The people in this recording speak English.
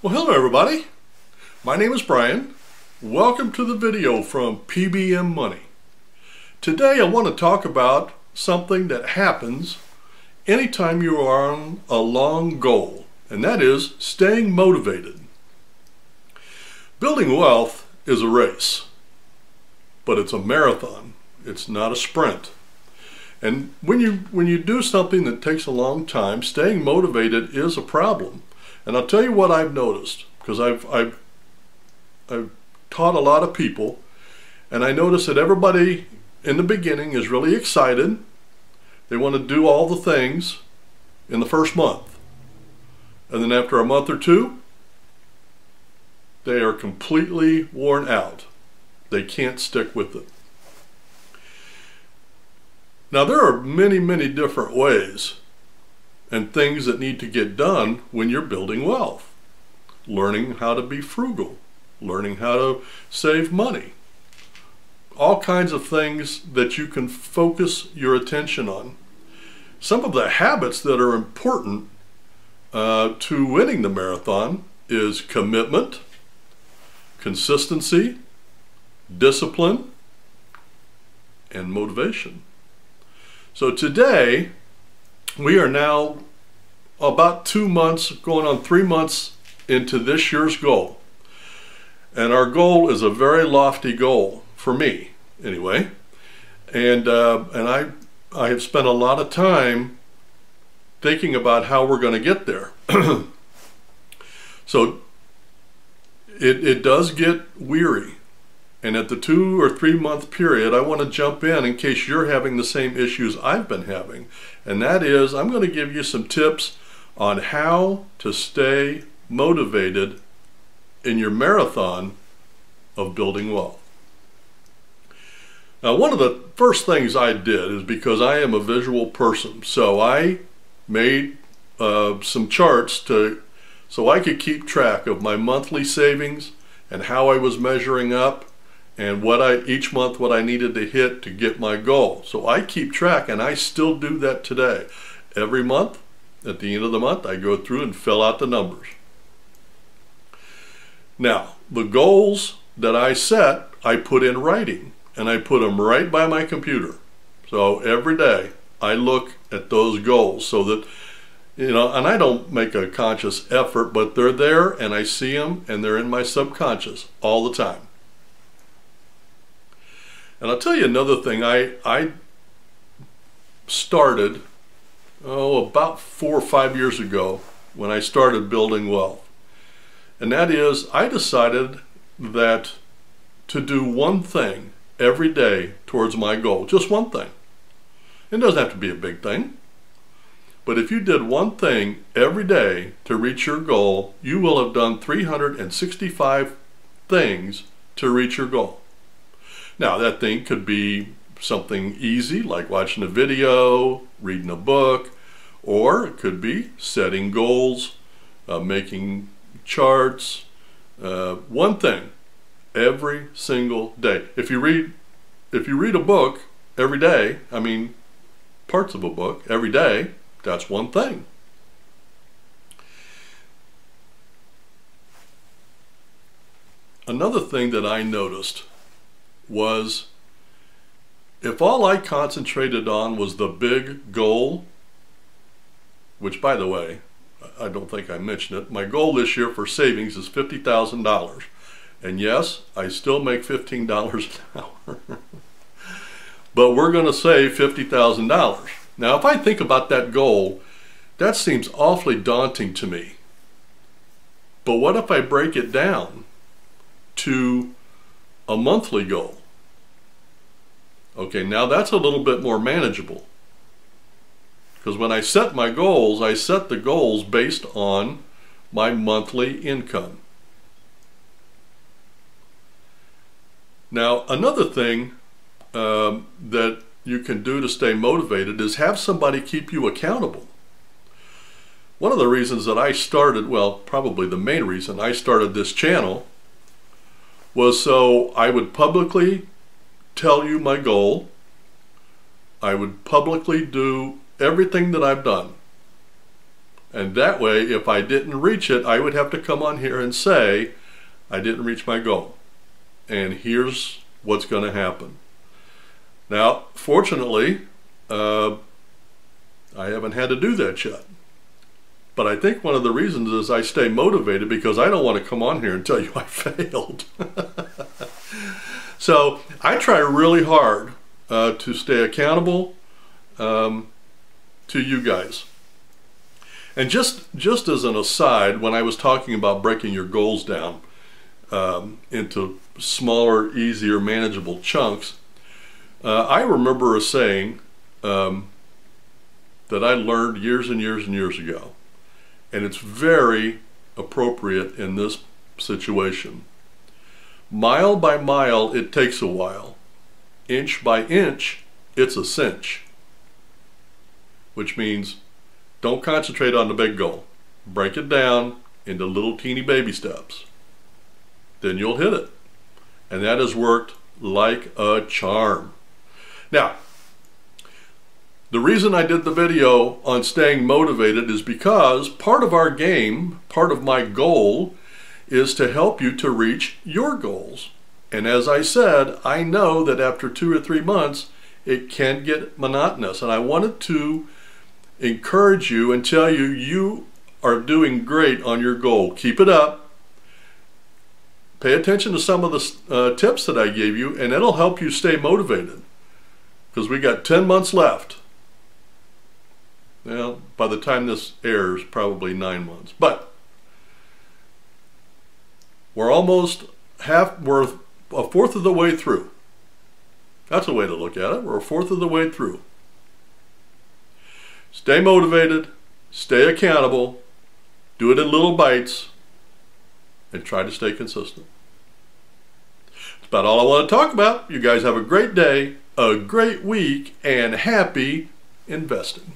Well, hello everybody. My name is Brian. Welcome to the video from PBM Money. Today I want to talk about something that happens anytime you are on a long goal, and that is staying motivated. Building wealth is a race, but it's a marathon. It's not a sprint. And when you when you do something that takes a long time, staying motivated is a problem. And I'll tell you what I've noticed, because I've, I've, I've taught a lot of people, and I notice that everybody in the beginning is really excited. They want to do all the things in the first month. And then after a month or two, they are completely worn out. They can't stick with it. Now there are many, many different ways and things that need to get done when you're building wealth. Learning how to be frugal, learning how to save money, all kinds of things that you can focus your attention on. Some of the habits that are important uh, to winning the marathon is commitment, consistency, discipline, and motivation. So today, we are now about two months, going on three months into this year's goal. And our goal is a very lofty goal for me, anyway. And uh, and I I have spent a lot of time thinking about how we're going to get there. so it, it does get weary and at the two or three month period, I want to jump in in case you're having the same issues I've been having. And that is, I'm going to give you some tips on how to stay motivated in your marathon of building wealth. Now, one of the first things I did is because I am a visual person, so I made uh, some charts to so I could keep track of my monthly savings and how I was measuring up and what I each month what I needed to hit to get my goal. So I keep track and I still do that today. Every month, at the end of the month, I go through and fill out the numbers. Now, the goals that I set, I put in writing and I put them right by my computer. So every day I look at those goals so that you know, and I don't make a conscious effort, but they're there and I see them and they're in my subconscious all the time. And I'll tell you another thing. I I started oh about four or five years ago when I started building wealth, and that is I decided that to do one thing every day towards my goal, just one thing. It doesn't have to be a big thing. But if you did one thing every day to reach your goal, you will have done 365 things to reach your goal. Now, that thing could be something easy like watching a video, reading a book, or it could be setting goals, uh, making charts. Uh, one thing every single day. If you read, if you read a book every day, I mean, parts of a book every day, that's one thing. Another thing that I noticed was if all I concentrated on was the big goal, which by the way, I don't think I mentioned it, my goal this year for savings is $50,000. And yes, I still make $15 an hour. but we're going to save $50,000. Now, if I think about that goal, that seems awfully daunting to me. But what if I break it down to a monthly goal? Okay, now that's a little bit more manageable. Because when I set my goals, I set the goals based on my monthly income. Now, another thing um, that you can do to stay motivated is have somebody keep you accountable. One of the reasons that I started, well, probably the main reason I started this channel was so I would publicly tell you my goal. I would publicly do everything that I've done. And that way, if I didn't reach it, I would have to come on here and say, I didn't reach my goal. And here's what's going to happen. Now, fortunately, uh, I haven't had to do that yet. But I think one of the reasons is I stay motivated because I don't want to come on here and tell you I failed. so I try really hard uh, to stay accountable um, to you guys. And just just as an aside, when I was talking about breaking your goals down um, into smaller, easier, manageable chunks, uh, I remember a saying um, that I learned years and years and years ago, and it's very appropriate in this situation. Mile by mile, it takes a while. Inch by inch, it's a cinch. Which means don't concentrate on the big goal. Break it down into little teeny baby steps. Then you'll hit it. And that has worked like a charm. Now, the reason I did the video on staying motivated is because part of our game, part of my goal, is to help you to reach your goals. And as I said, I know that after two or three months, it can get monotonous. And I wanted to encourage you and tell you you are doing great on your goal. Keep it up. Pay attention to some of the uh, tips that I gave you, and it'll help you stay motivated. Because we got 10 months left. Well, by the time this airs, probably nine months. But we're almost half, we're a fourth of the way through. That's a way to look at it. We're a fourth of the way through. Stay motivated, stay accountable, do it in little bites, and try to stay consistent. That's about all I want to talk about. You guys have a great day, a great week, and happy investing.